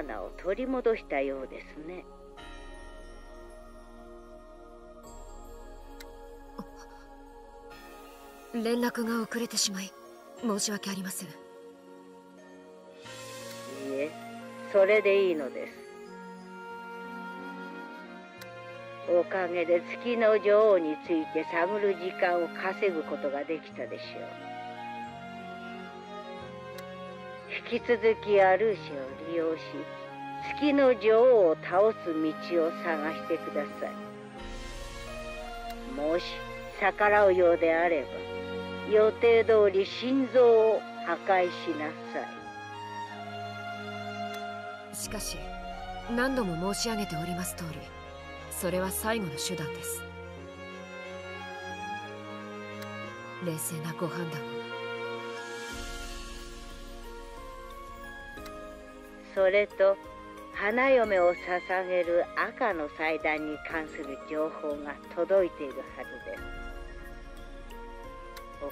リリアーナを取り戻したようですね。連絡が遅れてしまい申し訳ありません。いいえそれでいいのです。おかげで月の女王について探る時間を稼ぐことができたでしょう引き続きアルーシェを利用し月の女王を倒す道を探してください。もし逆らうようであれば予定通り心臓を破壊しなさい。しかし何度も申し上げております通りそれは最後の手段です。冷静なご判断を。それと花嫁を捧げる赤の祭壇に関する情報が届いているはずです。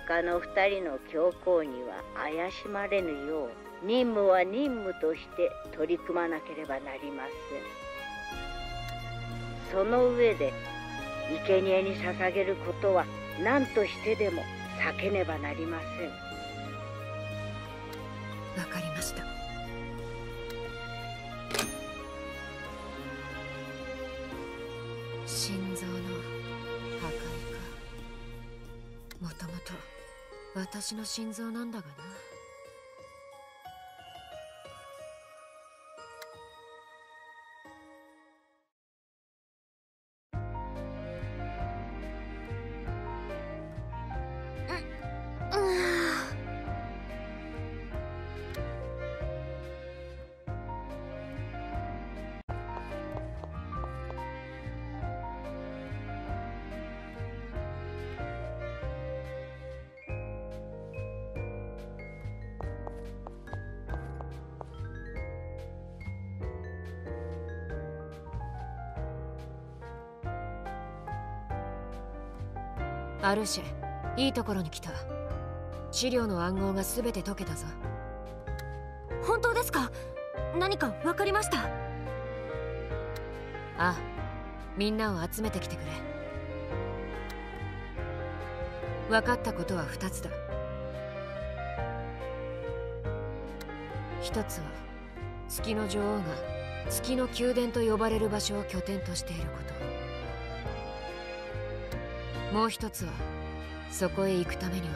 他の二人の教皇には怪しまれぬよう任務は任務として取り組まなければなりませんその上で生贄に捧げることは何としてでも避けねばなりません。わかりました。心臓の破壊か。もともと私の心臓なんだがな。アルシェいいところに来た。資料の暗号が全て解けたぞ。本当ですか？何か分かりました？ああ。みんなを集めてきてくれ。分かったことは2つだ。一つは月の女王が月の宮殿と呼ばれる場所を拠点としていることもう一つはそこへ行くためには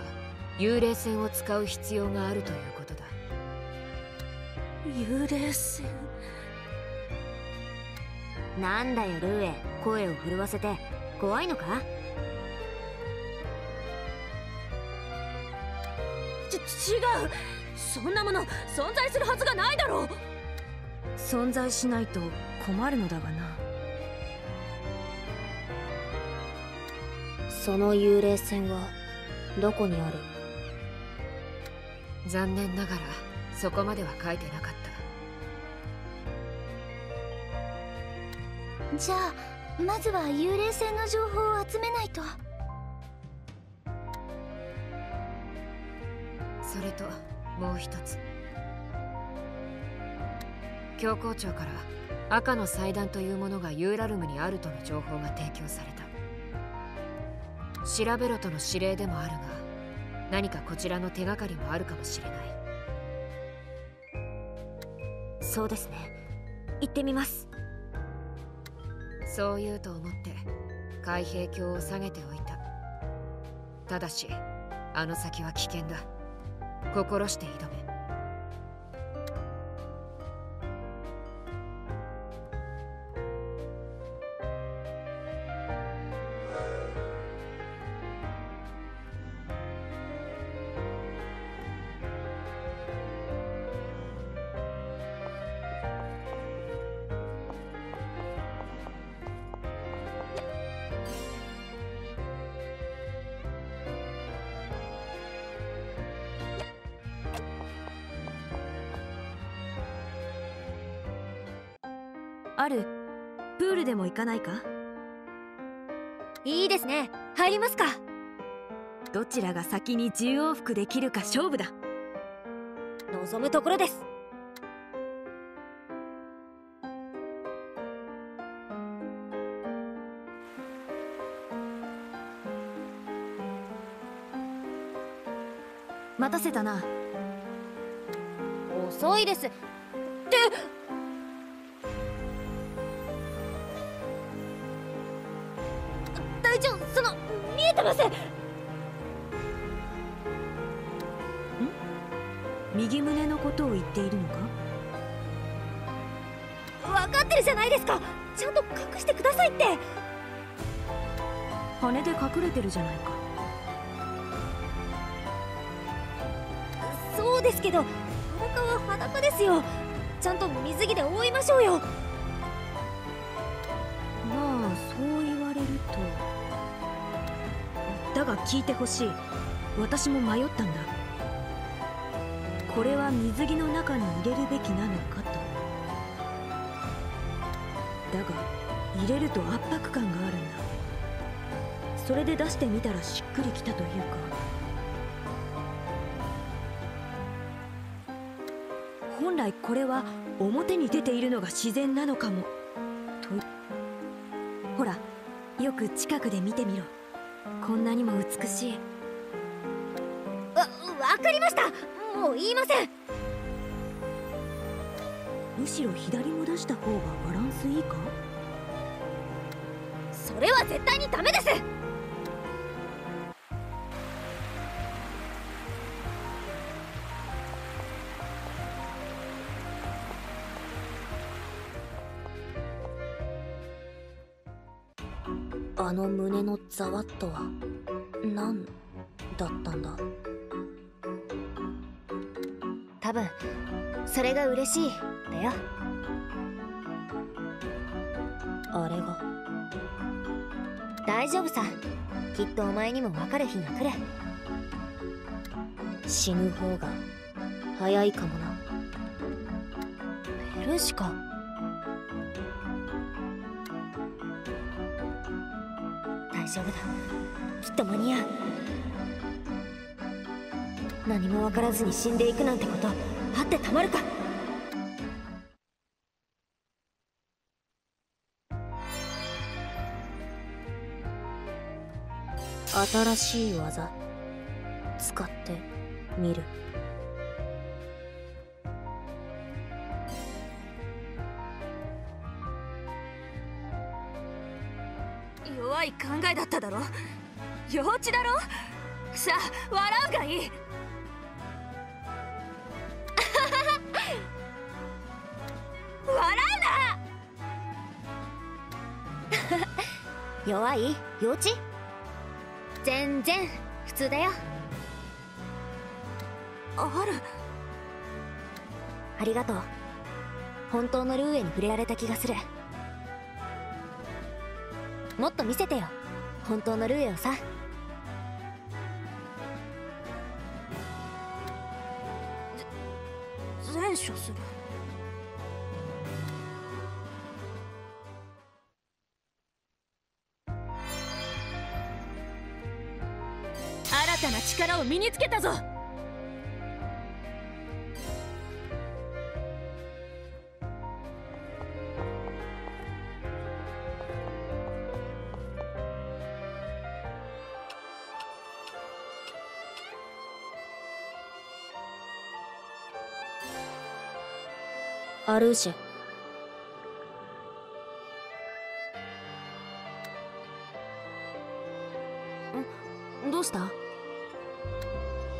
幽霊船を使う必要があるということだ。幽霊船？なんだよルーエ。声を震わせて。怖いのか？ち違う。そんなもの存在するはずがないだろう。存在しないと困るのだがなその幽霊船はどこにある？残念ながらそこまでは書いてなかった。じゃあまずは幽霊船の情報を集めないと。それともう一つ。教皇庁から赤の祭壇というものがユーラルムにあるとの情報が提供された調べろとの指令でもあるが何かこちらの手がかりもあるかもしれない。そうですね。行ってみます。そう言うと思って海兵橋を下げておいた。ただしあの先は危険だ。心して挑めある？プールでも行かないか？いいですね。入りますか。どちらが先に10往復できるか勝負だ。望むところです。待たせたな。遅いです。ってことを言っているのか？分かってるじゃないですか。ちゃんと隠してくださいって。羽で隠れてるじゃないか。そうですけど裸は裸ですよ。ちゃんと水着で覆いましょうよ。まあそう言われると。だが聞いてほしい。私も迷ったんだこれは水着の中に入れるべきなのかと。だが入れると圧迫感があるんだ。それで出してみたらしっくりきたというか。本来これは表に出ているのが自然なのかも。とほらよく近くで見てみろ。こんなにも美しい。わ分かりました。もう言いません。むしろ左も出した方がバランスいいか？それは絶対にダメです。あの胸のざわっとは何だったんだ？多分それが嬉しいだよ。あれが大丈夫さ。きっとお前にも分かる日が来る。死ぬ方が早いかもな。ペルシカ大丈夫だ。きっと間に合う。何も分からずに死んでいくなんてことあってたまるか。新しい技使ってみる。弱い考えだっただろ？幼稚だろ？さあ笑うがいい。弱い？幼稚？全然普通だよ。ある。ありがとう。本当のルーエに触れられた気がする。もっと見せてよ。本当のルーエをさ。につけたぞ。アルーシェ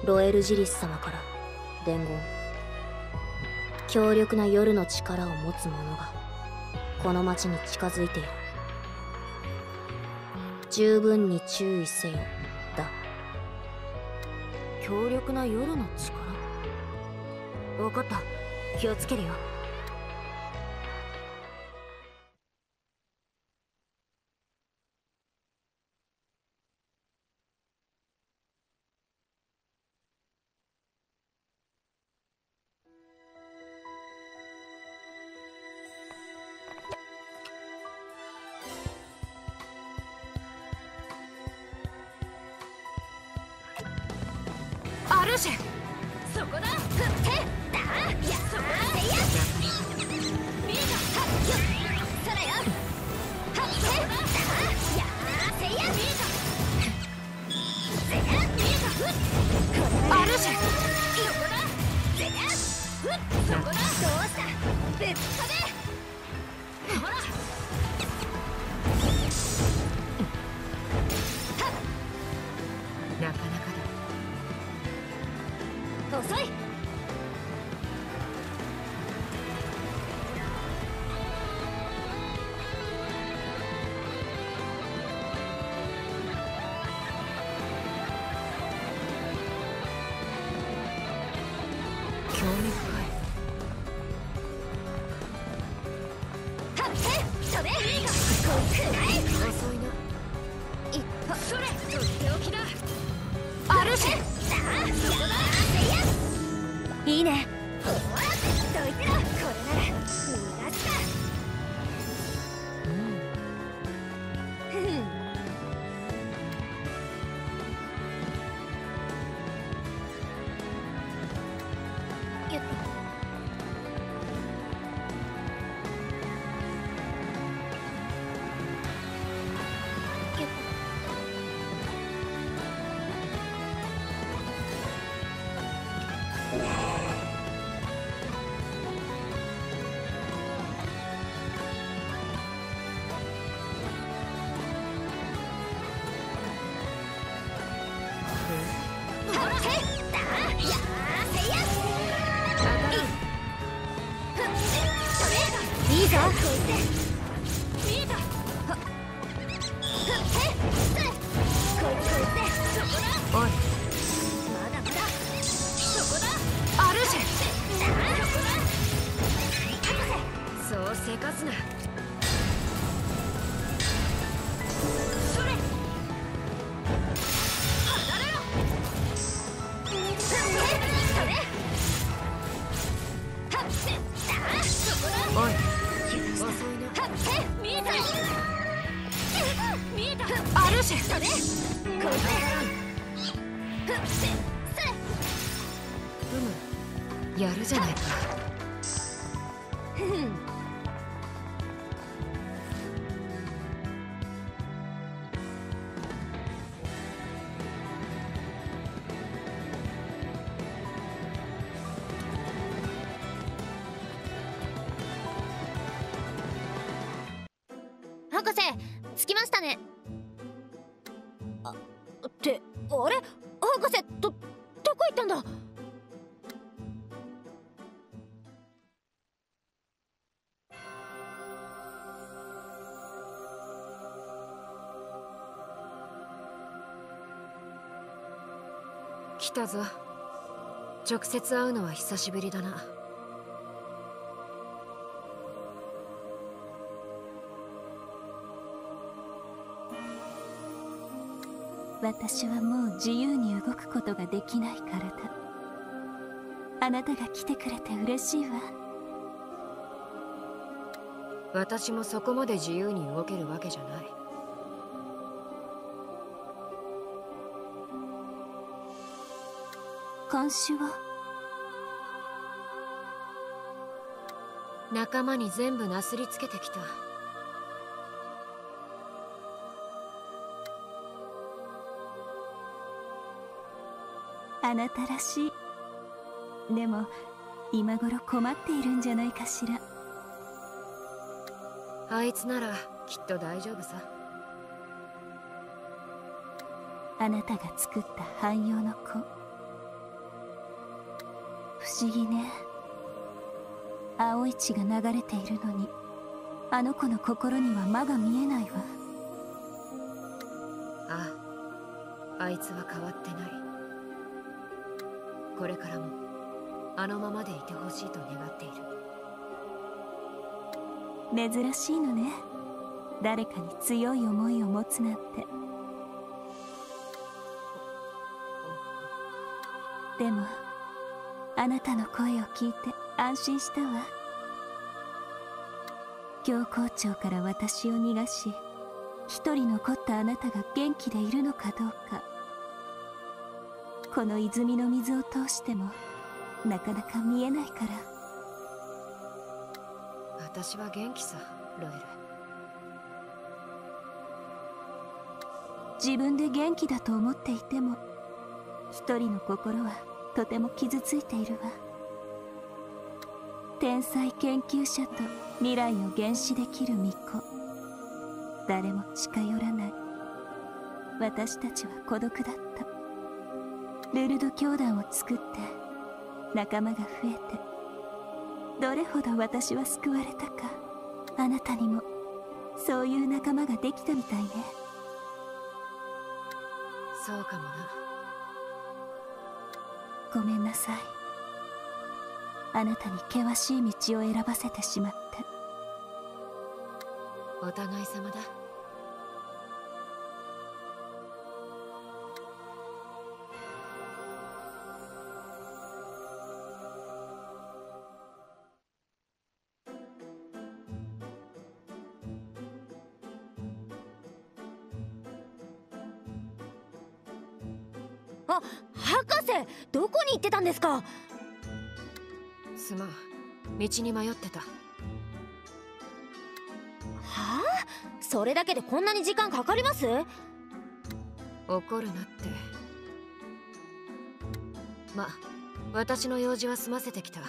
ロエル・ジリス様から伝言。強力な夜の力を持つ者がこの町に近づいている。十分に注意せよ。だ。強力な夜の力？分かった。気をつけるよ。見えたあるしそれこれ。うむやるじゃないか来たぞ。直接会うのは久しぶりだな。私はもう自由に動くことができないからだ。あなたが来てくれて嬉しいわ。私もそこまで自由に動けるわけじゃない今週は？仲間に全部なすりつけてきた。あなたらしい。でも今頃困っているんじゃないかしら。あいつならきっと大丈夫さ。あなたが作った汎用の子不思議ね。青い血が流れているのにあの子の心には魔が見えないわ。あああいつは変わってない。これからもあのままでいてほしいと願っている。珍しいのね。誰かに強い思いを持つなんて。でもあなたの声を聞いて安心したわ。教皇庁から私を逃がし一人残ったあなたが元気でいるのかどうか。この泉の水を通してもなかなか見えないから。私は元気さロエル。自分で元気だと思っていても一人の心はとても傷ついているわ。天才研究者と未来を原始できる巫女。誰も近寄らない。私たちは孤独だった。ルルド教団を作って仲間が増えてどれほど私は救われたかあなたにもそういう仲間ができたみたいね。そうかもな。ごめんなさい。あなたに険しい道を選ばせてしまって。お互い様だ。すまん。道に迷ってた。はあ？それだけでこんなに時間かかります？怒るなって。ま私の用事は済ませてきた。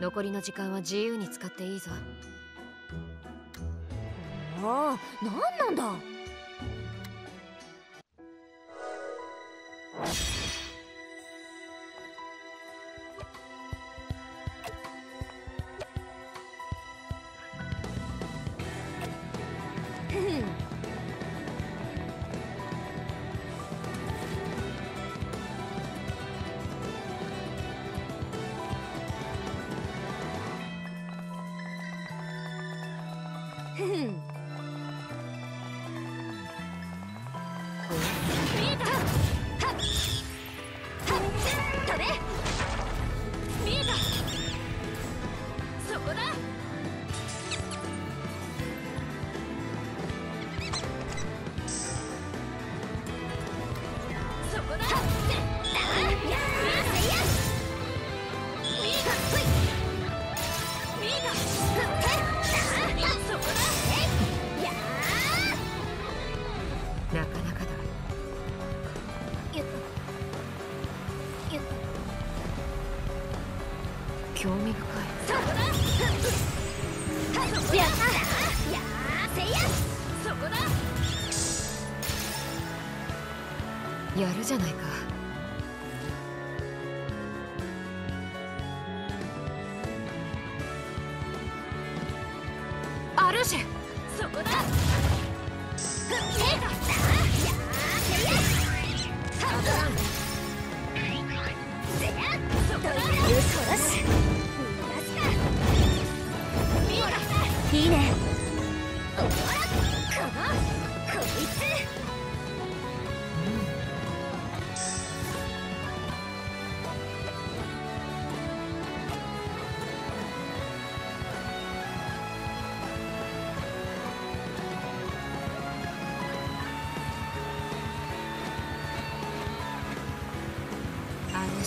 残りの時間は自由に使っていいぞ。ああ何なんだ？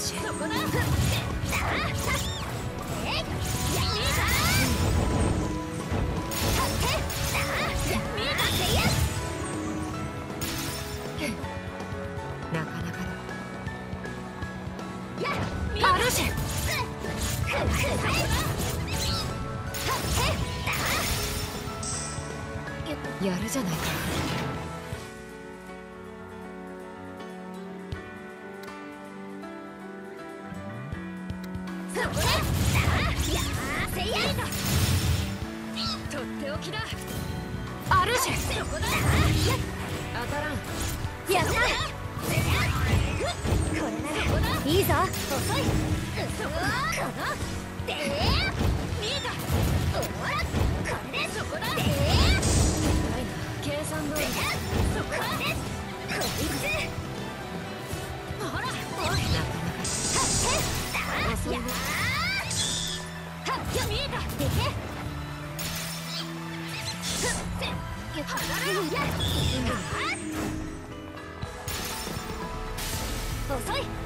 アルシェそこだふっだえいや見えたはっへだや見えたせやなかなかだや見えたアルシェふっふっはいはっへだ。やるじゃないか。やったこれならいいぞ遅いこだで見えたほらこれでそこだで計算通り。そこだこいつほらおいなかなかはっへだやはっ見えたでけ遅い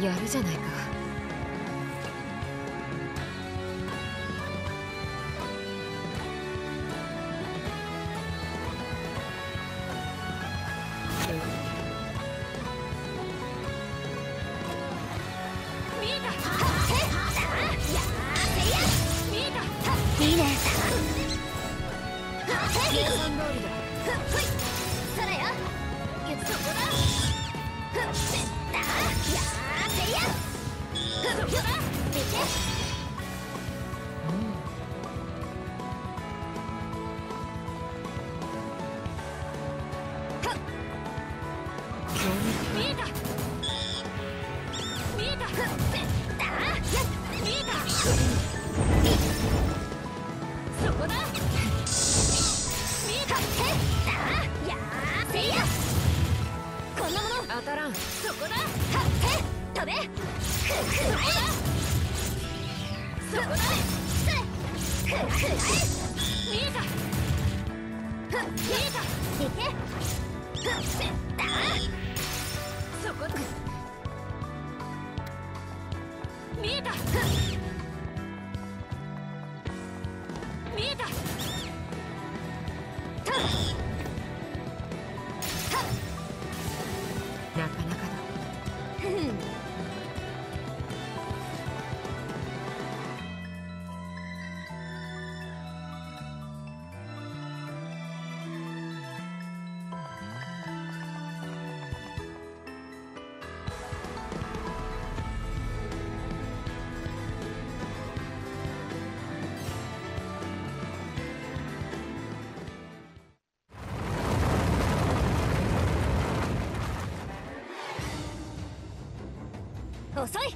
やるじゃないか。そこだ。はっ。ダメそこだ。だそこ遅い。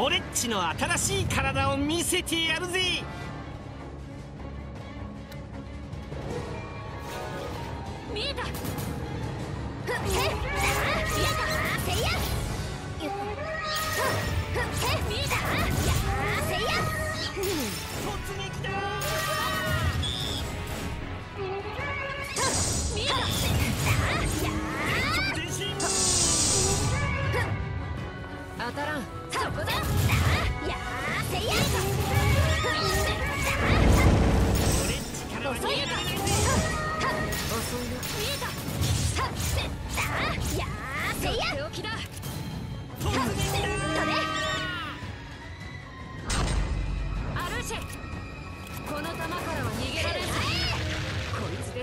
俺っちの新しい体を見せてやるぜ。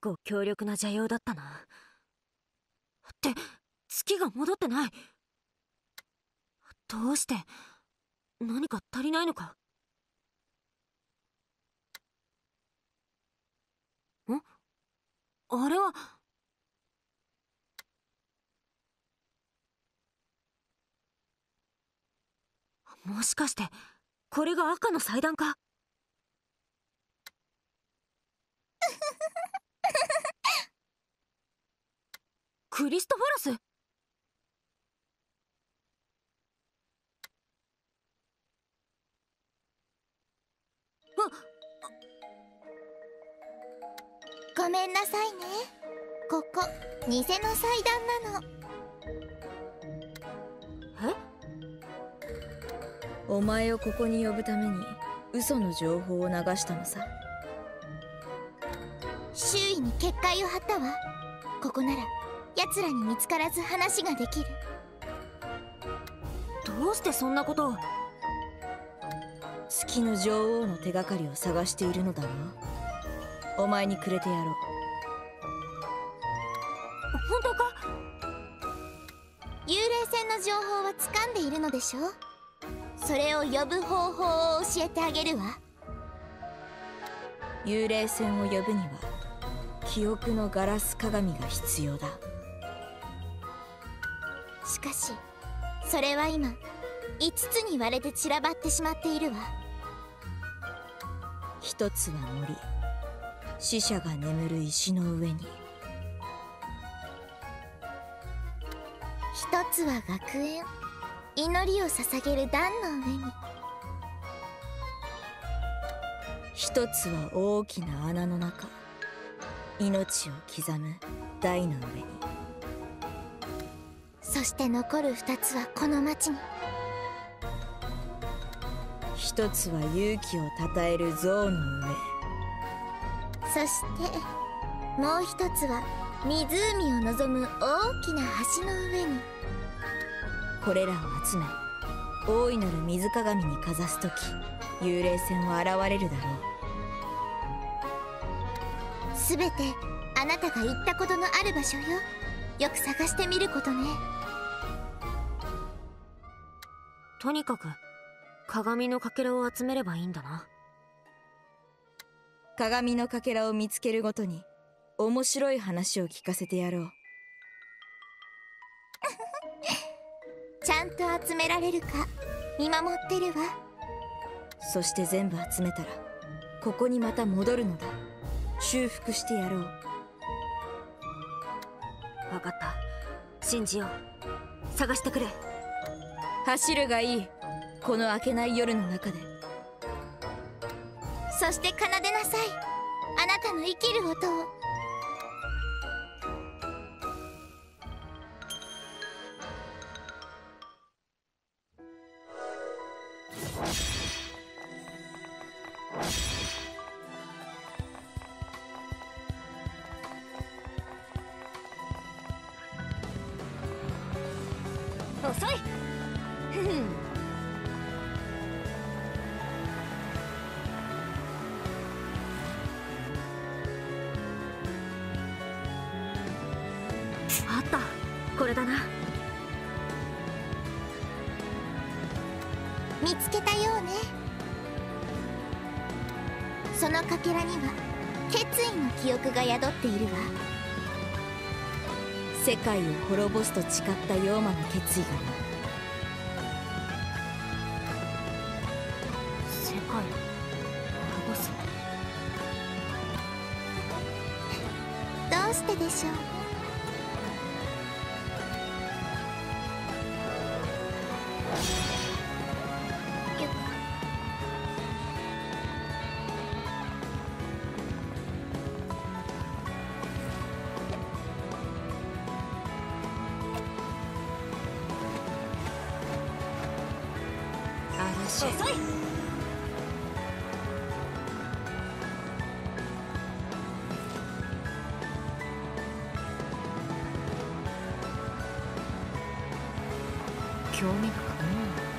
構強力な邪用だったな。って月が戻ってない。どうして何か足りないのか。ん？あれは。もしかしてこれが赤の祭壇か？クリストフォロス？ごめんなさいね。ここ偽の祭壇なの。お前をここに呼ぶために嘘の情報を流したのさ周囲に結界を張ったわ。ここなら奴らに見つからず話ができる。どうしてそんなことを？月の女王の手がかりを探しているのだろう？お前にくれてやろう。本当か？幽霊船の情報は掴んでいるのでしょそれを呼ぶ方法を教えてあげるわ。幽霊船を呼ぶには記憶のガラス鏡が必要だ。しかしそれは今5つに割れて散らばってしまっているわ。一つは森。死者が眠る石の上に。一つは学園。祈りを捧げる段の上に。一つは大きな穴の中命を刻む台の上に。そして残る二つはこの町に。一つは勇気をたたえる像の上。そしてもう一つは湖を望む大きな橋の上に。これらを集め大いなる水鏡にかざす時幽霊船は現れるだろうすべてあなたが行ったことのある場所よ。よく探してみることね。とにかく鏡のかけらを集めればいいんだな。鏡のかけらを見つけるごとに面白い話を聞かせてやろう。ちゃんと集められるか見守ってるわ。そして全部集めたらここにまた戻るのだ修復してやろう。分かった。信じよう。探してくれ。走るがいい。この明けない夜の中で。そして奏でなさい。あなたの生きる音をあった。これだな。見つけたようね。そのかけらには決意の記憶が宿っているわ。世界を滅ぼすと誓った妖魔の決意が興味深く遅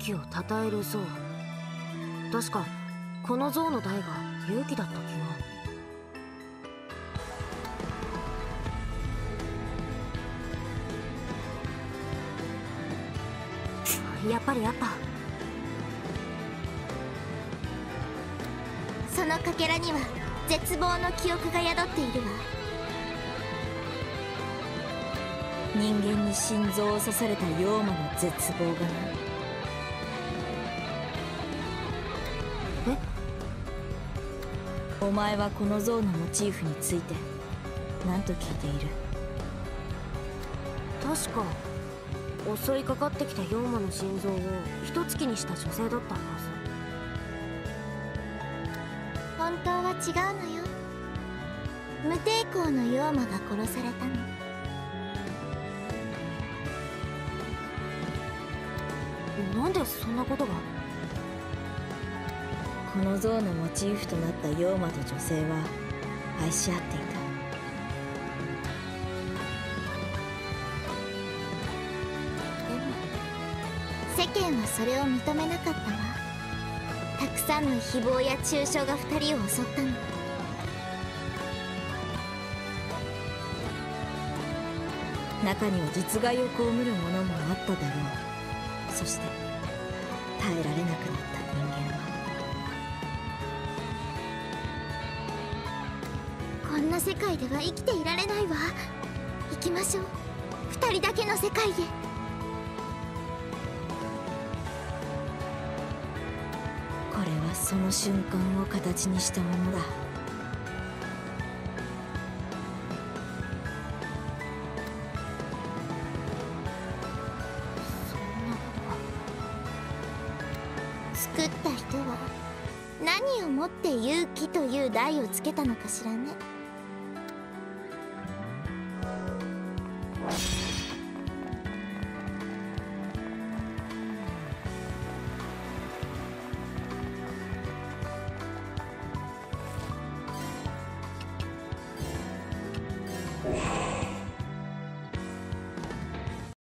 気を称える像。確かこの像の題が勇気だった気が。やっぱりあった。そのかけらには絶望の記憶が宿っているわ。人間に心臓を刺された妖魔の絶望が。なお前はこの像のモチーフについて何と聞いている。確か襲いかかってきた妖魔の心臓を一月にした女性だったはず。本当は違うのよ。無抵抗の妖魔が殺されたの。なんでそんなことが？この像のモチーフとなった妖魔と女性は愛し合っていた。世間はそれを認めなかったわ。たくさんの誹謗や中傷が2人を襲ったの。中には実害を被るものもあっただろう。そして耐えられなくなったんな世界では生きていられないわ。行きましょう。2人だけの世界へ。これはその瞬間を形にしたものだ。そんなことが作った人は何をもって勇気という題をつけたのかしらね